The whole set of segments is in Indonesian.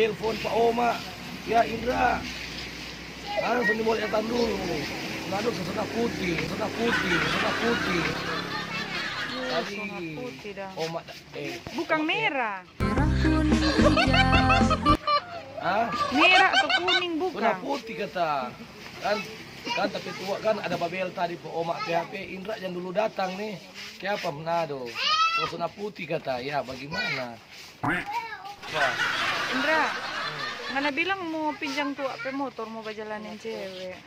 telepon Pak Oma. Ya Indra. Sini mau lihat dulu. Ngadu ke Sona Putih, Sona Putih, Sona Putih. Tadi. Oma eh Bukan merah. ah Merah atau kuning bukan. Putih kata. Kan kan tapi tua kan ada Babel tadi Pak Oma PHP Indra yang dulu datang nih. Siapa Manado? Oh, Sona Putih kata. Ya bagaimana? Ya. Indra, hmm. mana bilang mau pinjam tuh apa motor mau ba cewek?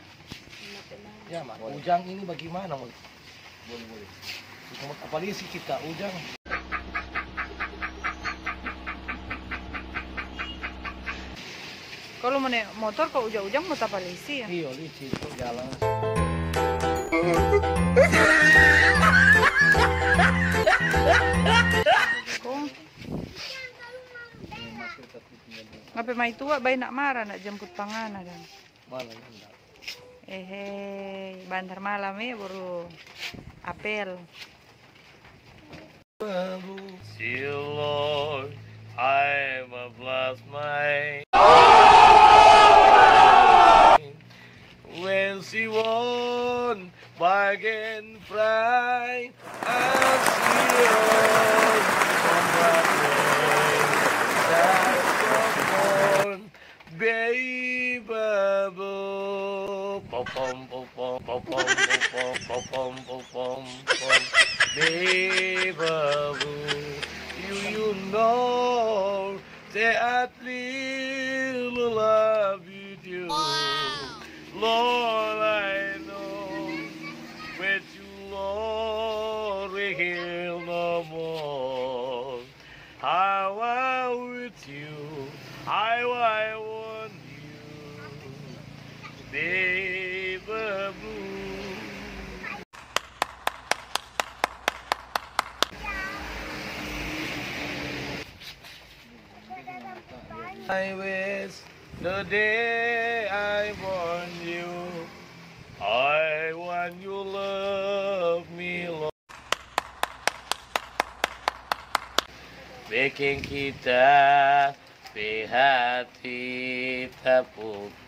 Ya, mak. Ujang ini bagaimana, Boleh, boleh. Apalagi si kita, Ujang. Kalau mau motor kok ujang-ujang mau tapalisi ya? Iya, licin, jalan. Ngapain mai tua bayi nak marah nak jemput pangana dan. Mana nanda? Eh, hey, bantar malam ya baru apel. Still, Lord, I'm a blessed my When she won bargain fry, I'll see her baby boo. Bum bum bum bum bum bum bum bum. Baby you you know that I still love you do. Lord, I know with you, Lord, we hear no more. How I with you, I was baby. I wish the day I born you. I want you love me, Lord. Bikin kita hati tapuk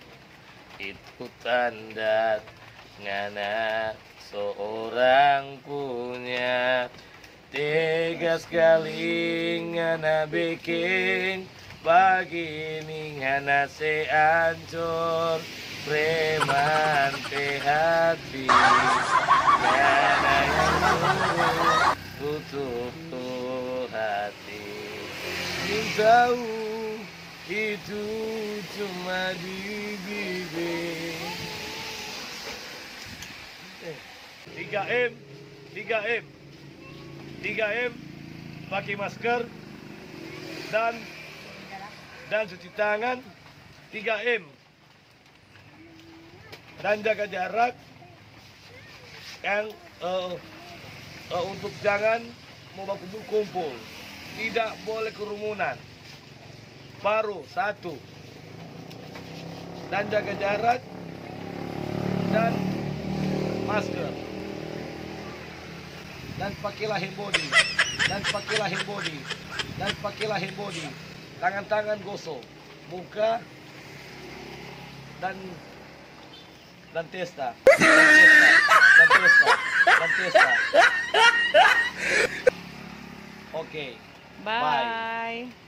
itu tanda ngana seorang punya. Tega sekali ngana bikin Begini ngana seancur Preman pe hati Ngana yang tutup tutup hati. Ingin tahu itu cuma di bibir 3M 3M 3M pakai masker dan dan cuci tangan. 3M dan jaga jarak. Yang eh, eh, untuk jangan mau kumpul-kumpul. Tidak boleh kerumunan baru satu. Dan jaga jarak dan masker. Dan pakailah body. Dan pakailah body. Dan pakailah body. Tangan-tangan gosok muka dan dan testa. Dan testa. Dan testa. Dan testa. Oke. Bye.